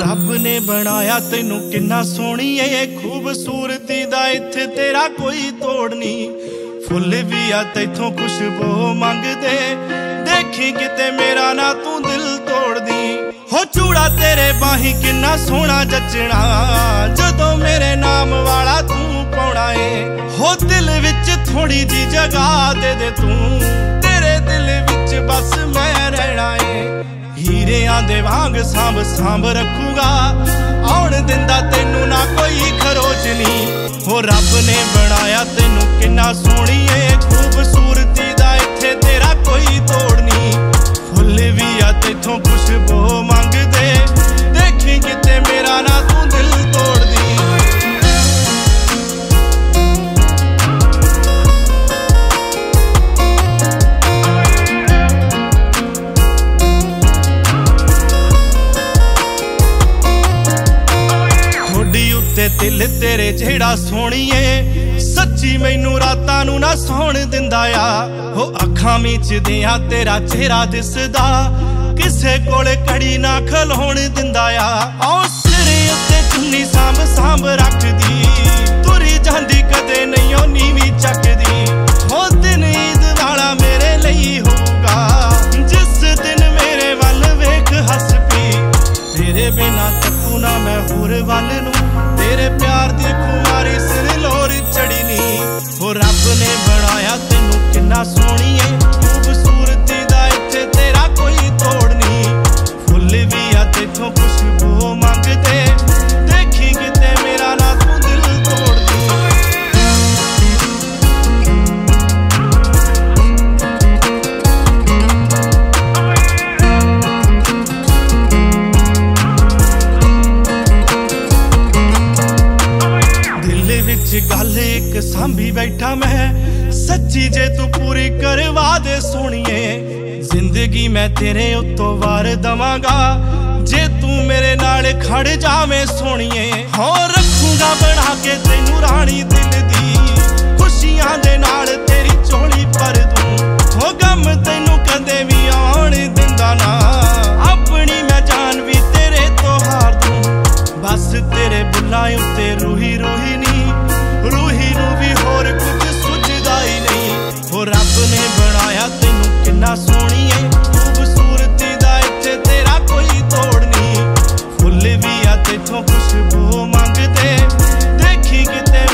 ਰੱਬ ਨੇ ਬਣਾਇਆ ਤੈਨੂੰ ਕਿੰਨਾ ਸੋਹਣੀ ਏ ਖੂਬਸੂਰਤੀ ਦਾ ਇੱਥੇ ਤੇਰਾ ਕੋਈ ਤੋੜ ਨਹੀਂ। ਫੁੱਲ ਵੀ ਆ, ਤੈਥੋਂ ਖੁਸ਼ਬੂ ਮੰਗਦੇ। ਦੇਖੀ ਕਿਤੇ ਮੇਰਾ ਨਾ ਤੂੰ ਦਿਲ ਤੋੜਦੀ। ਹੋ ਚੂੜਾ ਤੇਰੇ ਬਾਹੀ ਕਿੰਨਾ ਸੋਹਣਾ ਜੱਚਣਾ ਜਦੋਂ ਮੇਰੇ ਨਾਮ ਵਾਲਾ ਤੂੰ ਥੋੜੀ ਜੀ ਜਗ੍ਹਾ ਦੇ ਦੇ ਤੂੰ। ਤੇਰੇ ਦਿਲ ਵਿੱਚ ਬਸ ਮੈਂ ਰਹਿਣਾ ਏ। ਹੀਰਿਆਂ ਦੇ ਵਾਂਗ ਸਾਂਭ ਸਾਂਭ ਰੱਖੂਗਾ। ਆਉਣ ਦਿੰਦਾ ਤੈਨੂੰ ਨਾ ਕੋਈ ਖਰੋਚ ਨਹੀਂ ਹੋ ਰੱਬ ਨੇ ਬਣਾਇਆ ਤੈਨੂੰ ਕਿੰਨਾ ਸੋਹਣੀ ਥੋੜੀ ਦਿਲ ਤੇਰੇ ਜਿਹੜਾ ਸੋਹਣੀਏ, ਸੱਚੀ ਮੈਨੂੰ ਰਾਤਾਂ ਨੂੰ ਨਾ ਸੌਣ ਦਿੰਦਾ ਆ। ਹੋ ਅੱਖਾਂ ਮੀਚਦੇ ਤੇਰਾ ਚਿਹਰਾ ਦਿਸਦਾ, ਕਿਸੇ ਕੋਲ ਕੜੀ ਨਾ ਖਲੋਣ ਦਿੰਦਾ ਆ। ਔ ਸਿਰੇ ਉੱਤੇ ਚੁੰਨੀ ਸਾਂਭ ਸਾਂਭ ਰੱਖਦੀ, ਤੁਰੀ ਜਾਂਦੀ ਕਦੇ ਨਹੀਂ, ਉਹ ਨੀਵੀਂ ਚੱਕਦੀ। ਹੋ ਦਿਨ ਈਦ ਵਾਲਾ ਮੇਰੇ ਲਈ ਹੋਊਗਾ, ਜਿਸ ਦਿਨ ਮੇਰੇ ਵੱਲ ਵੇਖ ਹੱਸ ਪੀ। ਤੇਰੇ ਬਿਨਾ ਤੱਕੂ ਨਾ ਮੈਂ ਹੋਰ ਵੱਲ ਨੂੰ ਤੇਰੇ ਪਿਆਰ ਦੀ ਖੁਮਾਰੀ ਸਿਰ ਲੋਰ ਚੜੀ ਨੀ। ਹੋ ਰੱਬ ਨੇ ਬਣਾਇਆ ਤੈਨੂੰ ਕਿੰਨਾ ਸੋਹਣੀ ਵਿੱਚ ਗੱਲ ਇੱਕ ਸਾਂਭੀ ਬੈਠਾ ਮੈਂ। ਸੱਚੀ ਜੇ ਤੂੰ ਪੂਰੀ ਕਰਵਾ ਦੇ ਸੋਣੀਏ ਜ਼ਿੰਦਗੀ ਮੈਂ ਤੇਰੇ ਉੱਤੋਂ ਵਾਰ ਦਵਾਂਗਾ। ਜੇ ਤੂੰ ਮੇਰੇ ਨਾਲ ਖੜ ਜਾਵੇਂ ਸੋਣੀਏ ਹੋ, ਰੱਖੂਗਾ ਬਣਾ ਕੇ ਤੈਨੂੰ ਰਾਣੀ ਦਿਲ ਦੀ। ਖੁਸ਼ੀਆਂ ਦੇ ਨਾਲ ਤੇਰੀ ਝੋਲੀ ਭਰ ਦੂੰ। ਹੋ, ਗਮ ਤੈਨੂੰ ਕਦੇ ਵੀ ਆਉਣ ਦਿੰਦਾ ਨਾ। ਆਪਣੀ ਮੈਂ ਜਾਨ ਵੀ ਤੇਰੇ ਤੋਂ ਹਾਰ ਦੂੰ। ਬਸ ਤੇਰੇ ਬੁੱਲਾਂ ਉੱਤੇ ਰੂਹੀ ਰੂਹੀ 나한테 토크스 부만 그대 내키기 때문에